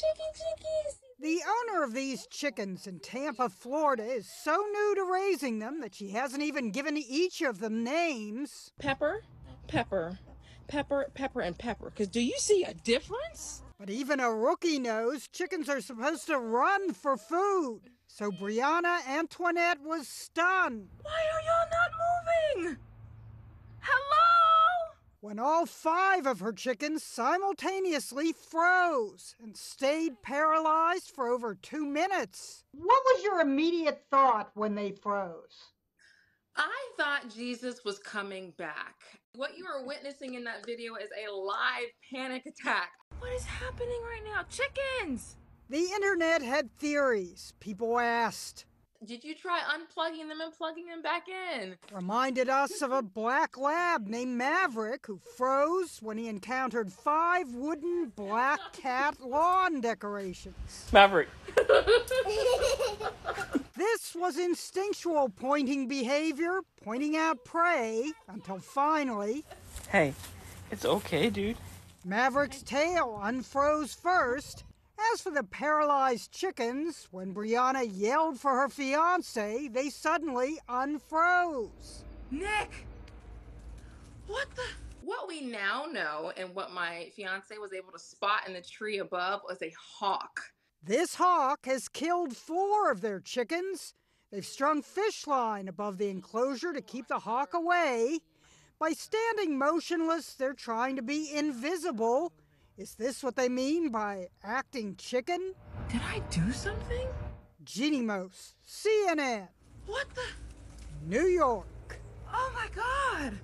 Chickies. The owner of these chickens in Tampa, Florida is so new to raising them that she hasn't even given each of them names. Pepper, pepper, pepper, pepper, and pepper. Because do you see a difference? But even a rookie knows chickens are supposed to run for food. So Brianna Antoinette was stunned Why are y'all not moving? Hello? When all five of her chickens simultaneously froze and stayed paralyzed for over two minutes. What was your immediate thought when they froze? I thought Jesus was coming back. What you are witnessing in that video is a live panic attack. What is happening right now? Chickens! The internet had theories. People asked, Did you try unplugging them and plugging them back in? reminded us of a black lab named Maverick who froze when he encountered five wooden black cat lawn decorations. Maverick. This was instinctual pointing behavior, pointing out prey, until finally, Hey, it's okay, dude. Maverick's tail unfroze first. As for the paralyzed chickens, when Brianna yelled for her fiance, they suddenly unfroze. Nick! What the? What we now know and what my fiance was able to spot in the tree above was a hawk. This hawk has killed four of their chickens. They've strung fish line above the enclosure to keep the hawk away. By standing motionless, they're trying to be invisible. Is this what they mean by acting chicken? Did I do something? Jeanne Moos, CNN, What the? New York. Oh my god!